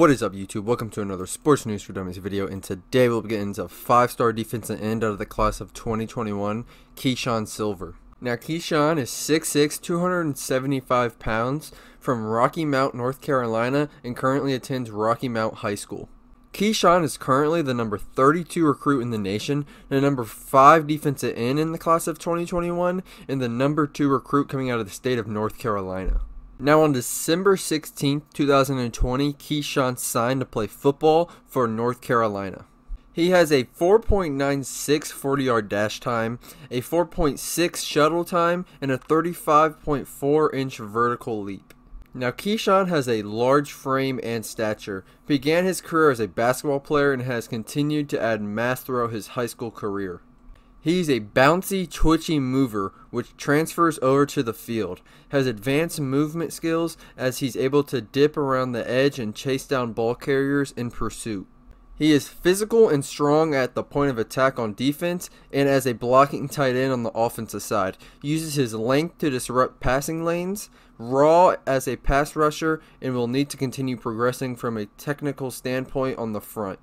What is up YouTube? Welcome to another Sports News for Dummies video and today we'll be getting into 5-star defensive end out of the class of 2021, Keeshawn Silver. Now Keeshawn is 6'6", 275 pounds from Rocky Mount, North Carolina and currently attends Rocky Mount High School. Keeshawn is currently the number 32 recruit in the nation, the number 5 defensive end in the class of 2021, and the number 2 recruit coming out of the state of North Carolina. Now, on December 16, 2020, Keeshawn signed to play football for North Carolina. He has a 4.96 40 yard dash time, a 4.6 shuttle time, and a 35.4 inch vertical leap. Now, Keeshawn has a large frame and stature, began his career as a basketball player, and has continued to add mass throughout his high school career. He's a bouncy, twitchy mover which transfers over to the field. Has advanced movement skills as he's able to dip around the edge and chase down ball carriers in pursuit. He is physical and strong at the point of attack on defense and as a blocking tight end on the offensive side. Uses his length to disrupt passing lanes, raw as a pass rusher, and will need to continue progressing from a technical standpoint on the front.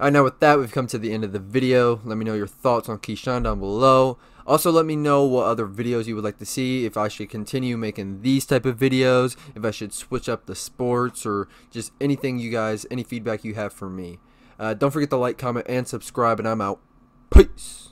Alright, now with that, we've come to the end of the video. Let me know your thoughts on Keeshawn down below. Also, let me know what other videos you would like to see, if I should continue making these type of videos, if I should switch up the sports, or just anything you guys, any feedback you have for me. Uh, don't forget to like, comment, and subscribe, and I'm out. Peace!